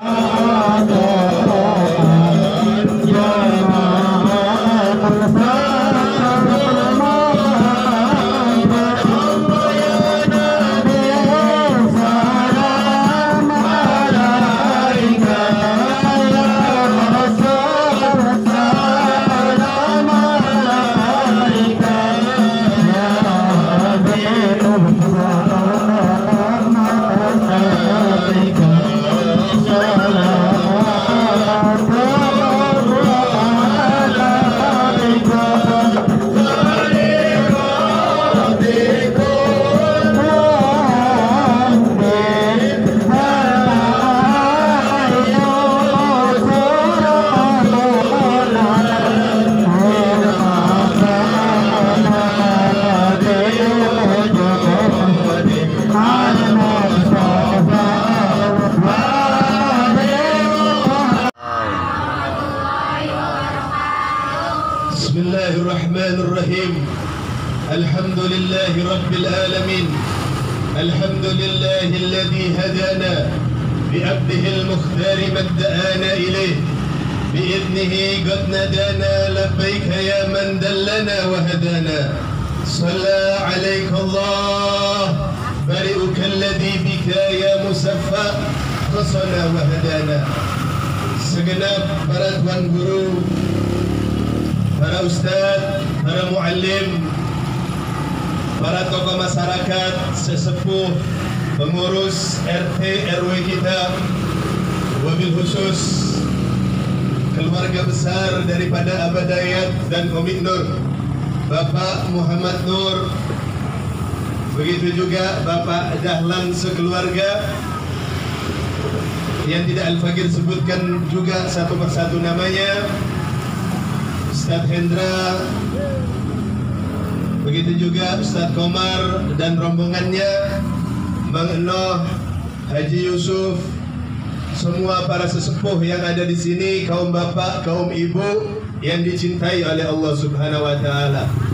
Oh, الرحمن الرحيم. الحمد لله رب العالمين. الحمد لله الذي هدانا بأبده المختار من دعانا إليه. بإذنه قد ندانا لبيك يا من دلنا وهدانا. صلى عليك الله. برئك الذي بك يا مسفى قصنا وهدانا. segenap para tuan guru para ustaz, para muallim, para tokoh masyarakat, sesepuh, pengurus RT RW kita, wabil khusus keluarga besar daripada Abadayat dan Komit Nur, Bapak Muhammad Nur, begitu juga Bapak Dahlan sekeluarga, yang tidak Al-Fakir sebutkan juga satu persatu namanya, Ustaz Hendra. Begitu juga Ustaz Komar dan rombongannya Bang Enoh Haji Yusuf Semua para sesepuh yang ada di sini Kaum bapak, kaum ibu Yang dicintai oleh Allah subhanahu wa ta'ala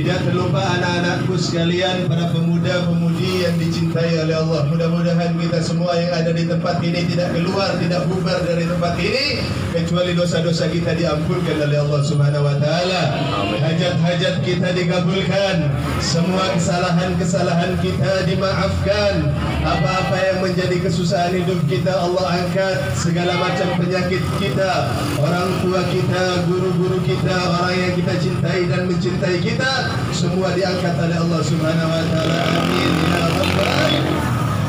Tidak terlupa anak-anakku sekalian Para pemuda-pemudi yang dicintai oleh Allah. Mudah-mudahan kita semua yang ada di tempat ini Tidak keluar, tidak bubar dari tempat ini Kecuali dosa-dosa kita diampunkan oleh Allah subhanahu wa ta'ala. Hajat-hajat kita dikabulkan. Semua kesalahan-kesalahan kita dimaafkan. Apa-apa yang menjadi kesusahan hidup kita Allah angkat. Segala macam penyakit kita Orang tua kita, guru-guru kita Orang yang kita cintai dan mencintai kita Semua diangkat oleh Allah subhanahu wa ta'ala Amin Ya Rabbal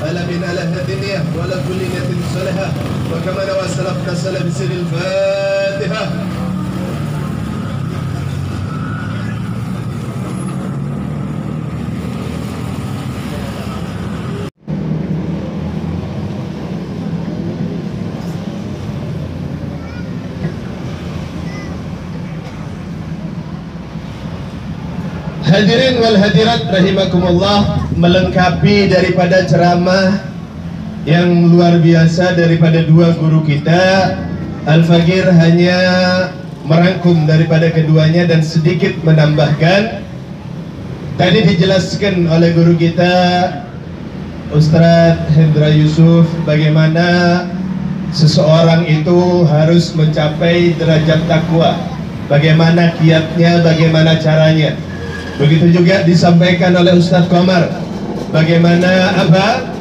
Alamin ala hadiniyah Wa ala kulli niyatin salihah Wa kama nawa salafna salam Bisir Hadirin wal hadirat rahimakumullah melengkapi daripada ceramah yang luar biasa daripada dua guru kita. Al-Fagir hanya merangkum daripada keduanya dan sedikit menambahkan. Tadi dijelaskan oleh guru kita Ustaz Hendra Yusuf bagaimana seseorang itu harus mencapai derajat takwa. Bagaimana kiatnya bagaimana caranya Begitu juga disampaikan oleh Ustadz Komar. Bagaimana apa?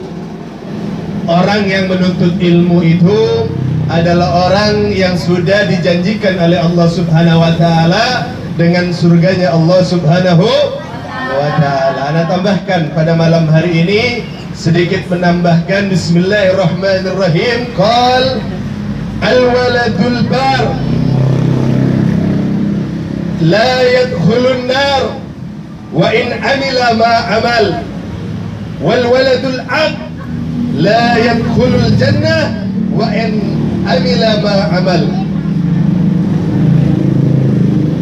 Orang yang menuntut ilmu itu Adalah orang yang sudah dijanjikan oleh Allah subhanahu wa ta'ala Dengan surganya Allah subhanahu wa ta'ala. Anda tambahkan pada malam hari ini Sedikit menambahkan Bismillahirrahmanirrahim. Qal Al-waladul bar La yadkhulun nar wa in amila ma amal. Wal waladul ab la yadkhulul jannah. Wa in amila ma amal.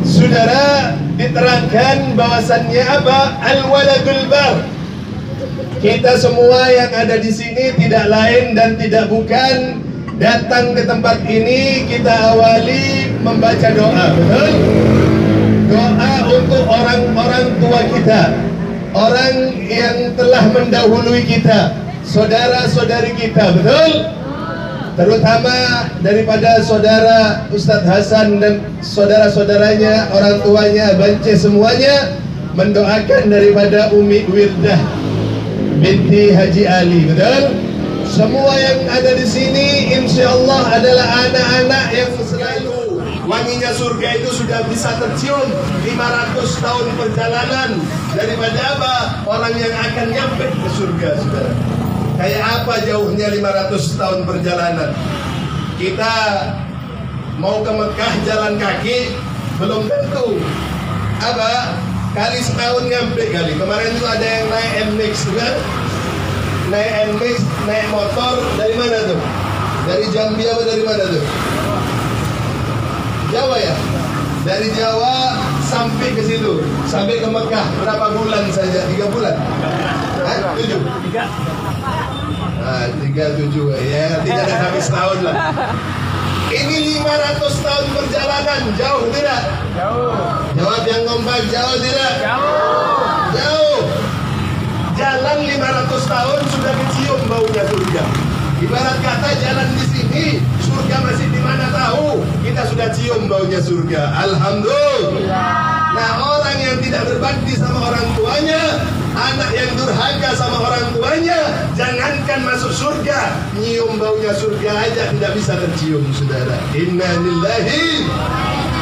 Saudara diterangkan bahwasannya apa? Al waladul bar. Kita semua yang ada di sini tidak lain dan tidak bukan datang ke tempat ini kita awali membaca doa. Betul? Untuk orang-orang tua kita. Orang yang telah mendahului kita. Saudara-saudari kita betul? Terutama daripada saudara Ustadz Hasan dan saudara-saudaranya, orang tuanya, bance semuanya mendoakan daripada Umi Wirdah binti Haji Ali, betul? Semua yang ada di sini insya Allah adalah anak-anak wanginya surga itu sudah bisa tercium 500 tahun perjalanan daripada apa? Orang yang akan nyampe ke surga, saudara. Kayak apa jauhnya 500 tahun perjalanan? Kita mau ke Mekah jalan kaki belum tentu. Apa? Kali setahun nyampe kali. Kemarin itu ada yang naik NMAX kan? Naik NMAX, naik motor dari mana tuh? Dari Jambi apa dari mana tuh? Jawa ya? Dari Jawa sampai ke situ, sampai ke Mekah berapa bulan saja? Tiga bulan? Hah? Tujuh? Tiga. Ah, tiga tujuh ya tidak ada habis tahun lah. Ini 500 tahun perjalanan jauh tidak? Jauh. Jawab yang ngomong jauh tidak? Jauh. Jauh. Jalan 500 tahun sudah kecium baunya surga. Ibarat kata jalan di sini, surga masih di mana tahu. Kita sudah cium baunya surga. Alhamdulillah. Nah orang yang tidak berbakti sama orang tuanya, anak yang durhaka sama orang tuanya, jangankan masuk surga, nyium baunya surga aja tidak bisa tercium, saudara. Inna lillahi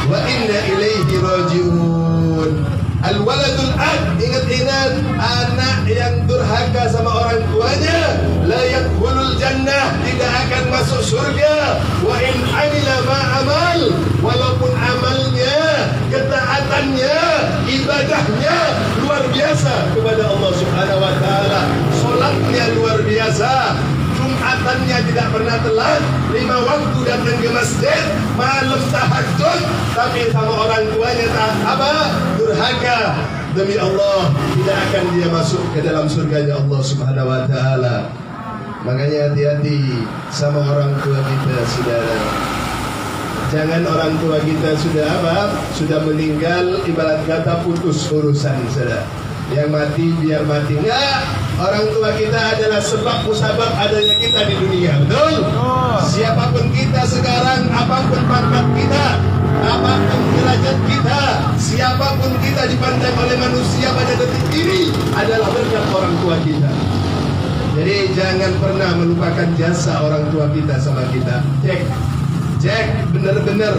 wa inna ilaihi rajiun. Al-waladul ad Ingat-ingat Anak yang durhaka sama orang tuanya Layak hulul jannah Tidak akan masuk surga Wa in amila ma'amal Walaupun amalnya Ketaatannya Ibadahnya Luar biasa Kepada Allah subhanahu wa ta'ala. Solatnya luar biasa. Jumatannya tidak pernah telat. Lima waktu datang ke masjid Malam tahajud Tapi sama orang tuanya tak apa Durhaka Demi Allah Tidak akan dia masuk ke dalam surganya Allah subhanahu wa ta'ala. Makanya hati-hati Sama orang tua kita saudara. Jangan orang tua kita sudah apa? Sudah meninggal Ibarat kata putus urusan saudara. Yang mati biar mati. Enggak. Orang tua kita adalah sebab musabab adanya kita di dunia. Betul? Siapa pun kita sekarang Apa pun pangkat kita Apa pun derajat kita Siapa pun kita dipandang oleh manusia pada detik ini Adalah berkat orang tua kita Jadi jangan pernah melupakan jasa orang tua kita sama kita Cek Cek benar-benar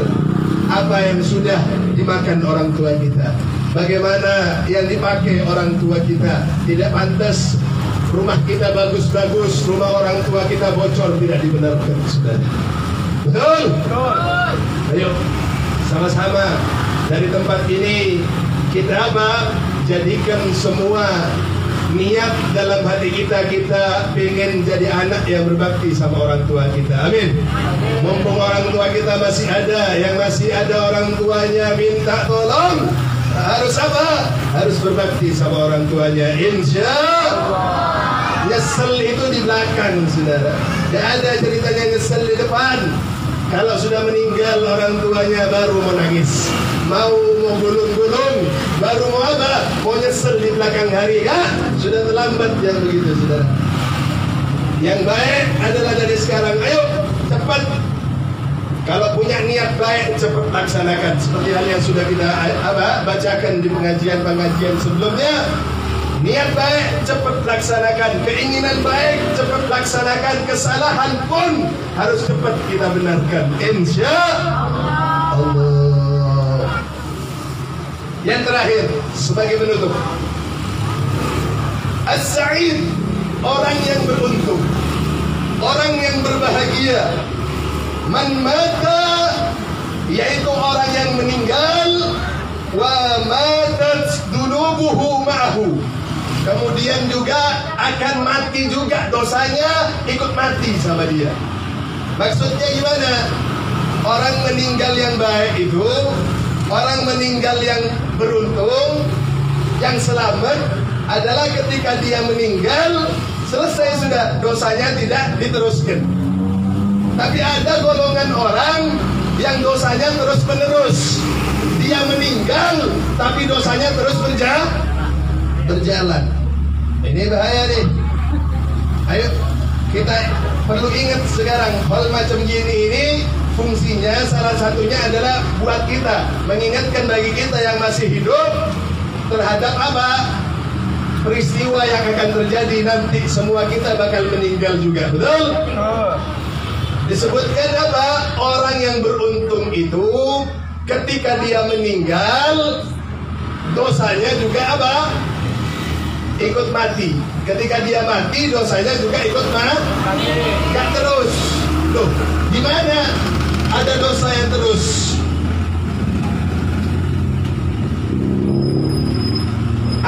apa yang sudah dimakan orang tua kita. Bagaimana yang dipakai orang tua kita. Tidak pantas rumah kita bagus-bagus, rumah orang tua kita bocor tidak dibenarkan sudah. Betul? Betul. Sama-sama dari tempat ini kita apa? Jadikan semua niat dalam hati kita kita ingin jadi anak yang berbakti sama orang tua kita. Amin. Mumpung orang tua kita masih ada, yang masih ada orang tuanya minta tolong. Harus apa? Harus berbakti sama orang tuanya. Insya Allah. Nyesel itu di belakang, saudara. Tidak ada ceritanya nyesel di depan. Kalau sudah meninggal orang tuanya baru mau nangis. Mau mau gulung-gulung Baru mau apa? Mau nyesel di belakang hari. Kah? Sudah terlambat yang begitu saudara Yang baik adalah dari sekarang. Ayo cepat. Kalau punya niat baik cepat laksanakan. Seperti hal yang sudah kita apa, bacakan di pengajian-pengajian sebelumnya Niat baik cepat laksanakan. Keinginan baik cepat laksanakan. Kesalahan pun harus cepat kita benarkan. Insya Allah. Yang terakhir sebagai penutup. As-Sa'id Orang yang beruntung. Orang yang berbahagia. Man mata Yaitu orang yang meninggal Wa matat dunubuhu ma'ahu Kemudian juga akan mati juga dosanya ikut mati sama dia. Maksudnya gimana? Orang meninggal yang baik itu Orang meninggal yang beruntung Yang selamat adalah ketika dia meninggal Selesai sudah dosanya tidak diteruskan Tapi ada golongan orang Yang dosanya terus menerus Dia meninggal Tapi dosanya terus berjalan berjalan. Ini bahaya nih. Ayo kita perlu ingat sekarang hal macam gini ini fungsinya salah satunya adalah buat kita. Mengingatkan bagi kita yang masih hidup terhadap apa? Peristiwa yang akan terjadi nanti semua kita bakal meninggal juga betul? Disebutkan apa? Orang yang beruntung itu ketika dia meninggal dosanya juga apa ikut mati. Ketika dia mati dosanya juga ikut mati gak terus. Loh gimana ada dosa yang terus?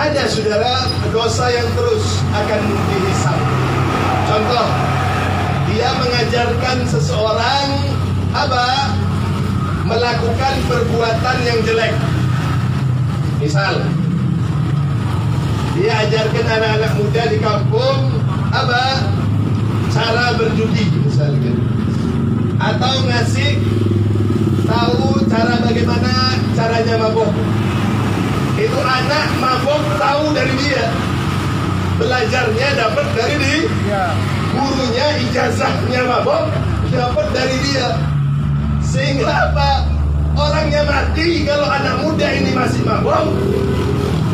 Ada saudara dosa yang terus akan dihisap. Contoh dia mengajarkan seseorang apa? Melakukan perbuatan yang jelek. Misal dia ajarkan anak-anak muda di kampung apa? Cara berjudi misalnya atau ngasih tahu cara bagaimana caranya mabok itu anak mabok tahu dari dia. Belajarnya dapat dari dia gurunya ijazahnya mabok dapat dari dia. Sehingga apa? Orangnya mati kalau anak muda ini masih mabok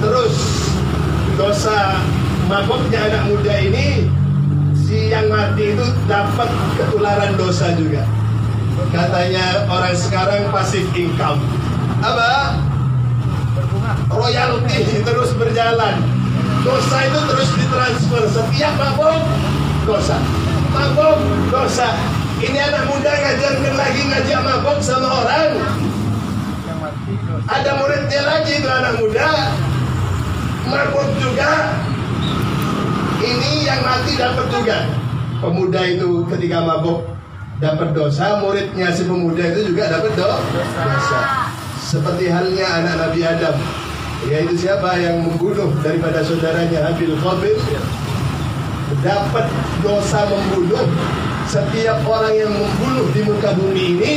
terus dosa maboknya anak muda ini si yang mati itu dapat ketularan dosa juga. Katanya orang sekarang pasif income. Apa? Royalti terus berjalan. Dosa itu terus ditransfer. Setiap mabok dosa. Mabok dosa. Ini anak muda ngajarkan lagi ngajak mabok sama orang. Ada muridnya lagi itu anak muda mabuk juga ini yang mati dapat juga. Pemuda itu ketika mabuk dapat dosa. Muridnya si pemuda itu juga dapat do dosa. Seperti halnya anak Nabi Adam. Yaitu siapa yang membunuh daripada saudaranya Habil Qabil dapat dosa membunuh. Setiap orang yang membunuh di muka bumi ini